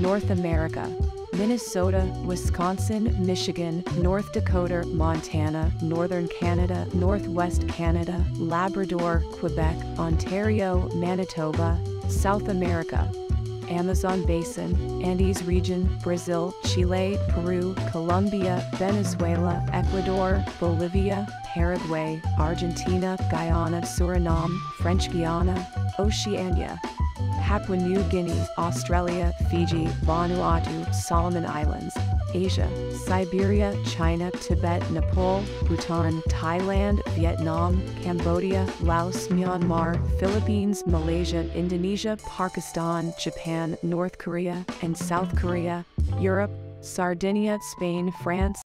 North America. Minnesota, Wisconsin, Michigan, North Dakota, Montana, Northern Canada, Northwest Canada, Labrador, Quebec, Ontario, Manitoba, South America. Amazon Basin, Andes region, Brazil, Chile, Peru, Colombia, Venezuela, Ecuador, Bolivia, Paraguay, Argentina, Guyana, Suriname, French Guiana, Oceania. Papua New Guinea, Australia, Fiji, Vanuatu, Solomon Islands, Asia, Siberia, China, Tibet, Nepal, Bhutan, Thailand, Vietnam, Cambodia, Laos, Myanmar, Philippines, Malaysia, Indonesia, Pakistan, Japan, North Korea, and South Korea, Europe, Sardinia, Spain, France,